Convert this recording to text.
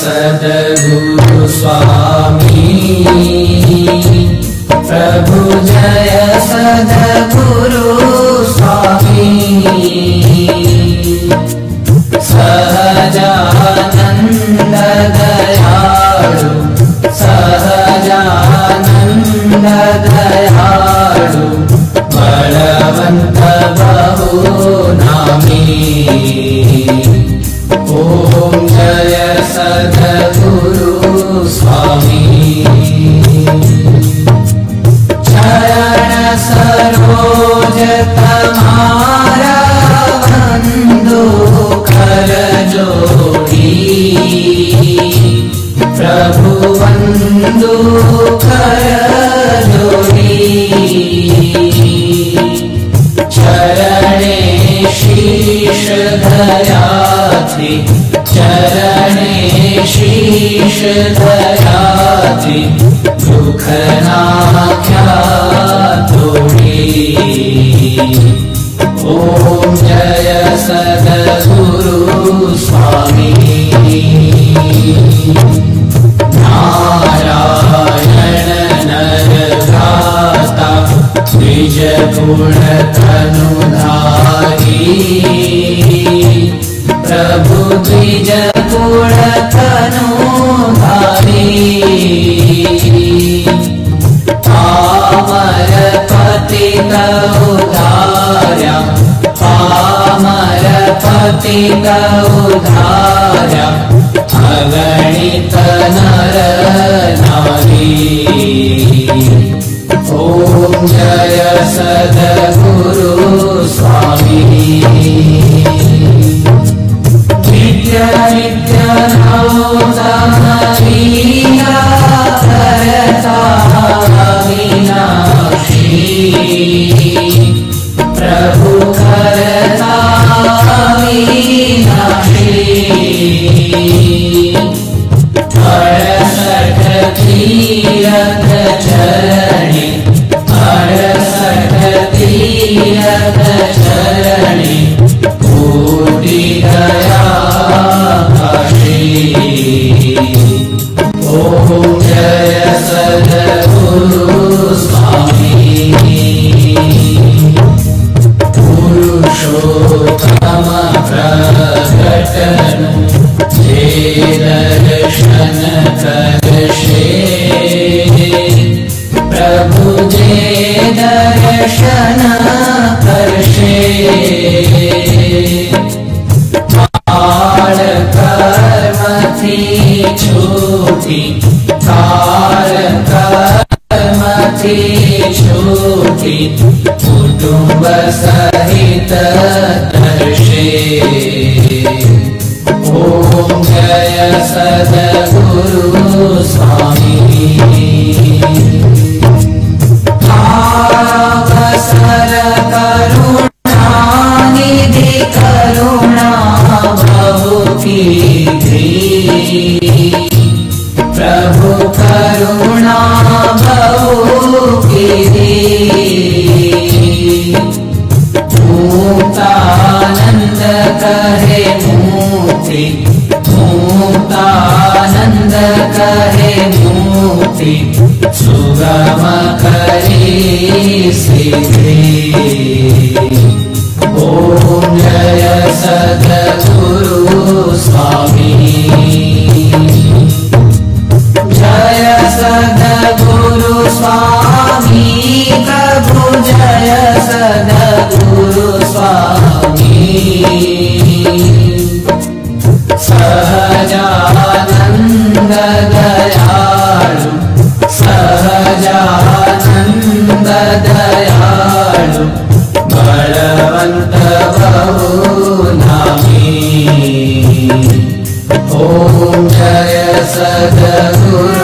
सद्गुरु स्वामी प्रभु जय सद्गुरु स्वामी सहजानन्द दयाळु सहजानन्द दयाळु बलवन्त बहु नामी स्वामी। चरण सरोज धयाति दुःखनाख्या तोडी ॐ जय सद्गुरु स्वामी उधार्या अगणित नारी ॐ जय सद्गुरु स्वामी नित्य नित्य Amém. कुटुम्ब सहित दर्शे। ॐ सद्गुरु स्वामी सुगम करे सिद्धि सदगुरु।